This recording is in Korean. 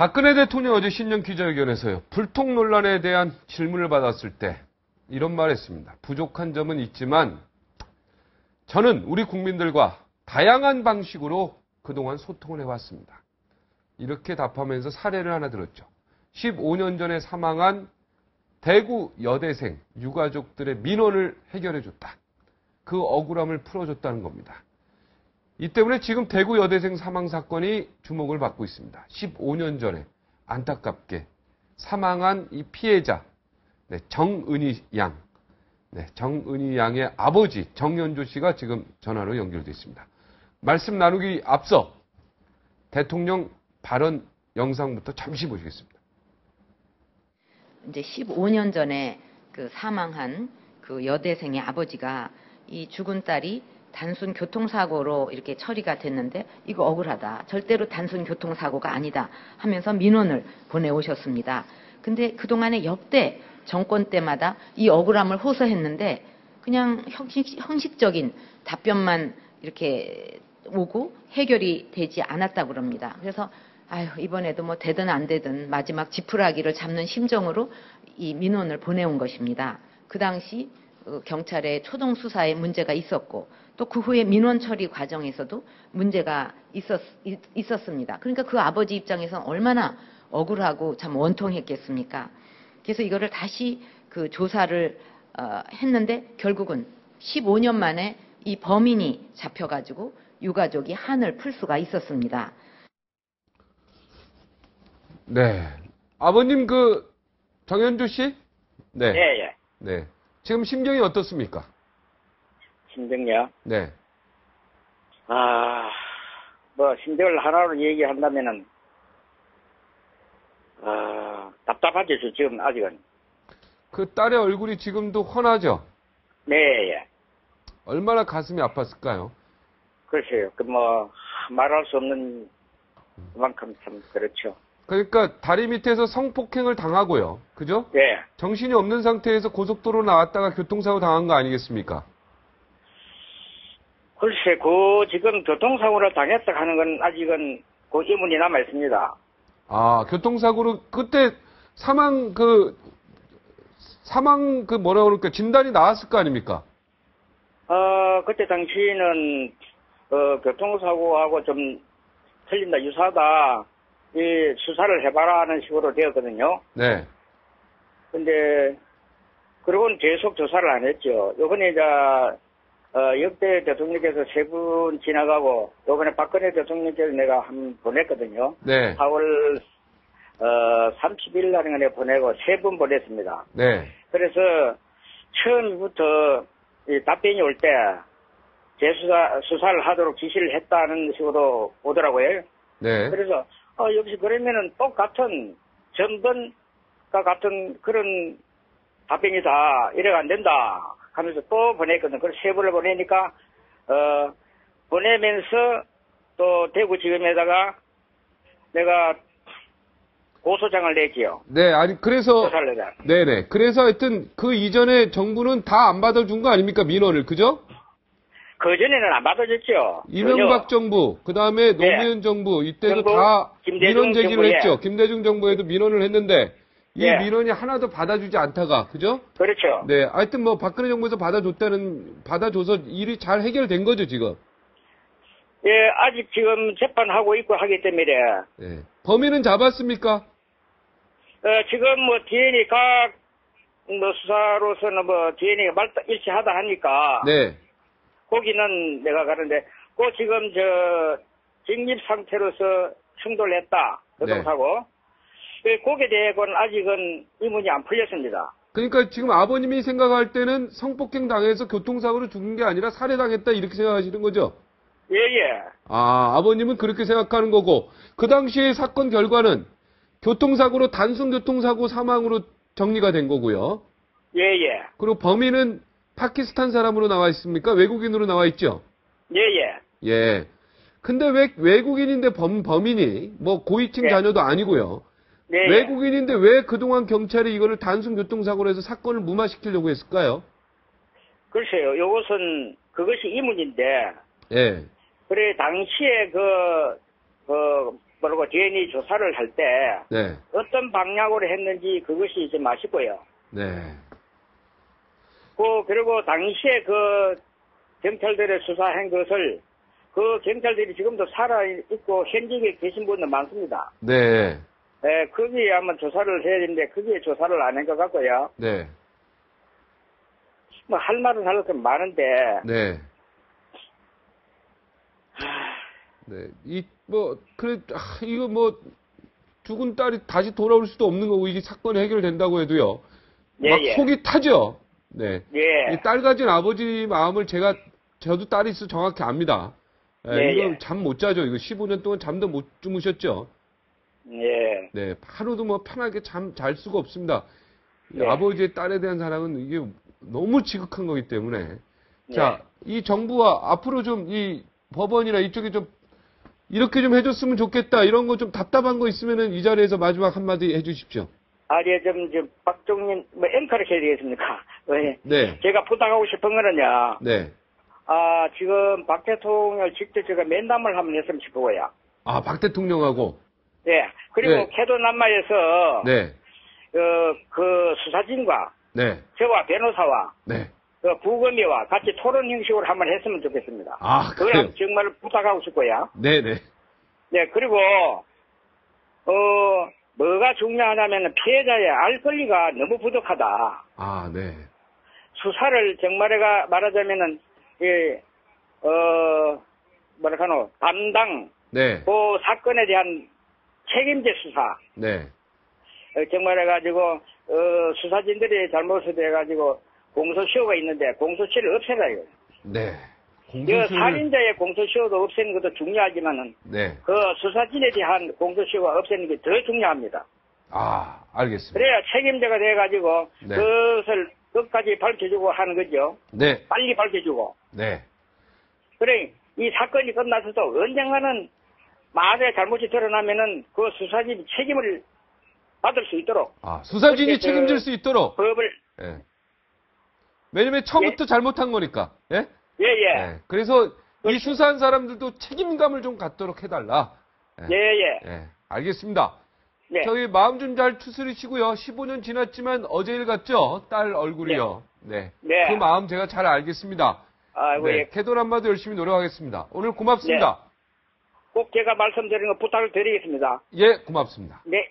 박근혜 대통령 어제 신년 기자회견에서요. 불통 논란에 대한 질문을 받았을 때 이런 말 했습니다. 부족한 점은 있지만 저는 우리 국민들과 다양한 방식으로 그동안 소통을 해왔습니다. 이렇게 답하면서 사례를 하나 들었죠. 15년 전에 사망한 대구 여대생 유가족들의 민원을 해결해줬다. 그 억울함을 풀어줬다는 겁니다. 이 때문에 지금 대구 여대생 사망 사건이 주목을 받고 있습니다. 15년 전에 안타깝게 사망한 이 피해자 네, 정은희 양, 네, 정은희 양의 아버지 정연조 씨가 지금 전화로 연결돼 있습니다. 말씀 나누기 앞서 대통령 발언 영상부터 잠시 보시겠습니다. 이제 15년 전에 그 사망한 그 여대생의 아버지가 이 죽은 딸이 단순 교통사고로 이렇게 처리가 됐는데 이거 억울하다. 절대로 단순 교통사고가 아니다 하면서 민원을 보내오셨습니다. 근데 그동안에 역대 정권 때마다 이 억울함을 호소했는데 그냥 형식, 형식적인 답변만 이렇게 오고 해결이 되지 않았다고 그럽니다. 그래서 아유 이번에도 뭐 되든 안 되든 마지막 지푸라기를 잡는 심정으로 이 민원을 보내온 것입니다. 그 당시 어, 경찰의 초동 수사에 문제가 있었고 또 그 후에 민원 처리 과정에서도 문제가 있었, 있었습니다. 그러니까 그 아버지 입장에서는 얼마나 억울하고 참 원통했겠습니까? 그래서 이거를 다시 그 조사를 어, 했는데 결국은 15년 만에 이 범인이 잡혀가지고 유가족이 한을 풀 수가 있었습니다. 네. 아버님 그 정현주 씨? 네. 예, 예. 네. 지금 심경이 어떻습니까? 심정이요? 네. 아, 뭐, 심정을 하나로 얘기한다면은, 아, 답답하죠, 저 지금 아직은. 그 딸의 얼굴이 지금도 훤하죠? 네, 예. 얼마나 가슴이 아팠을까요? 글쎄요. 그 뭐, 말할 수 없는 그만큼 참 그렇죠. 그러니까 다리 밑에서 성폭행을 당하고요. 그죠? 예. 정신이 없는 상태에서 고속도로 나왔다가 교통사고 당한 거 아니겠습니까? 글쎄, 그 지금 교통사고를 당했다 하는 건 아직은 그 의문이 남아 있습니다. 아, 교통사고로 그때 사망 그 사망 그 뭐라 그럴까 진단이 나왔을 거 아닙니까? 어, 그때 당시는, 어, 교통사고하고 좀 틀린다, 유사하다, 이 수사를 해봐라 하는 식으로 되었거든요. 네. 근데, 그러고는 계속 조사를 안 했죠. 요번에 이제, 어, 역대 대통령께서 세 분 지나가고, 요번에 박근혜 대통령께서 내가 한번 보냈거든요. 네. 4월, 어, 30일 날에 내가 보내고 세 분 보냈습니다. 네. 그래서 처음부터 이 답변이 올 때 재수사 수사를 하도록 지시를 했다는 식으로 오더라고요. 네. 그래서 어, 역시 그러면은 똑같은 전번과 같은 그런 답변이다 이래가 안 된다 하면서 또 보냈거든. 그래서 세 번을 보내니까 어 보내면서 또 대구지검에다가 내가 고소장을 냈지요. 네, 아니 그래서 내자. 네네. 그래서 하여튼 그 이전에 정부는 다 안 받아준 거 아닙니까 민원을 그죠? 그 전에는 안 받아줬죠. 이명박 정부, 그 다음에 네. 노무현 정부 이때도 정부, 다 민원 제기를 정부에. 했죠. 김대중 정부에도 민원을 했는데 이 예. 민원이 하나도 받아주지 않다가 그죠? 그렇죠. 네, 하여튼 뭐 박근혜 정부에서 받아줬다는 받아줘서 일이 잘 해결된 거죠 지금. 예, 아직 지금 재판하고 있고 하기 때문에 네. 범인은 잡았습니까? 어, 지금 뭐 DNA 각 뭐 수사로서는 뭐 DNA가 말다 일치하다 하니까 네, 거기는 내가 가는데 그 지금 저 직립 상태로서 충돌했다 네. 교통사고 예, 거기에 대해서는 아직은 의문이 안 풀렸습니다. 그러니까 지금 아버님이 생각할 때는 성폭행 당해서 교통사고로 죽은 게 아니라 살해당했다 이렇게 생각하시는 거죠? 예 예. 아, 아버님은 그렇게 생각하는 거고, 그 당시의 사건 결과는 교통사고로 단순 교통사고 사망으로 정리가 된 거고요. 예 예. 그리고 범인은 파키스탄 사람으로 나와 있습니까? 외국인으로 나와 있죠? 예 예. 예. 근데 왜 외국인인데 범, 범인이, 뭐 고위층 네. 자녀도 아니고요. 네. 외국인인데 왜 그동안 경찰이 이거를 단순 교통사고로 해서 사건을 무마시키려고 했을까요? 글쎄요. 이것은 그것이 의문인데 예. 그래 당시에 그, 그 뭐라고 DNA 조사를 할때 네. 어떤 방향으로 했는지 그것이 좀 아쉽고요. 네. 그 그리고 당시에 그 경찰들의 수사한 것을 그 경찰들이 지금도 살아 있고 현직에 계신 분들 많습니다. 네. 예, 거기에 한번 조사를 해야 되는데 거기에 조사를 안 한 것 같고요. 네. 뭐 할 말은 할 것은 많은데 네. 네. 이, 뭐, 그래, 아, 이거 뭐, 죽은 딸이 다시 돌아올 수도 없는 거고, 이게 사건이 해결된다고 해도요. 예, 막 예. 속이 타죠? 네. 예. 이딸 가진 아버지 마음을 제가, 저도 딸이 있어 정확히 압니다. 예, 예, 이거 예. 잠못 자죠. 이거 15년 동안 잠도 못 주무셨죠? 예. 네. 하루도 뭐 편하게 잠 잘 수가 없습니다. 이 네. 아버지의 딸에 대한 사랑은 이게 너무 지극한 거기 때문에. 네. 자, 이 정부와 앞으로 좀 이 법원이나 이쪽에 좀 이렇게 좀 해줬으면 좋겠다. 이런 거 좀 답답한 거 있으면은 이 자리에서 마지막 한마디 해주십시오. 아, 예, 좀, 좀, 박종민, 뭐, 앵커를 해야 되겠습니까? 왜? 네. 제가 부탁하고 싶은 거는요, 네. 아, 지금 박 대통령을 직접 제가 면담을 한번 했으면 싶고요. 아, 박 대통령하고. 예. 그리고 네. 캐도 남마에서, 네. 어, 그 수사진과 네. 저와 변호사와 네. 그 부검이와 같이 토론 형식으로 한번 했으면 좋겠습니다. 아, 그래요? 정말 부탁하고 싶고요. 네네. 네, 그리고, 어, 뭐가 중요하냐면 피해자의 알 권리가 너무 부족하다. 아, 네. 수사를 정말가 말하자면은, 예, 어, 뭐랄까노, 담당, 네. 그 사건에 대한 책임제 수사, 네. 어, 정말 해가지고, 어, 수사진들이 잘못을 해가지고, 공소시효가 있는데, 공소시효를 없애라, 이거. 네. 그 공소시효를. 살인자의 공소시효도 없애는 것도 중요하지만은, 네. 그 수사진에 대한 공소시효가 없애는 게 더 중요합니다. 아, 알겠습니다. 그래야 책임자가 돼가지고, 네. 그것을 끝까지 밝혀주고 하는 거죠. 네. 빨리 밝혀주고. 네. 그래, 이 사건이 끝나서도 언젠가는 만약에 잘못이 드러나면은 그 수사진이 책임을 받을 수 있도록 아, 수사진이 책임질 수 있도록. 법을, 예. 왜냐면 처음부터 잘못한 거니까. 예? 예, 예, 예. 그래서 이 수사한 사람들도 책임감을 좀 갖도록 해달라. 예, 예, 예. 알겠습니다. 예. 저희 마음 좀 잘 추스리시고요. 15년 지났지만 어제 일 같죠? 딸 얼굴이요. 네. 네. 그 마음 제가 잘 알겠습니다. 아이고, 네. 예. 캐도남마도 열심히 노력하겠습니다. 오늘 고맙습니다. 꼭 제가 말씀드리는 거 부탁을 드리겠습니다. 예, 고맙습니다. 네.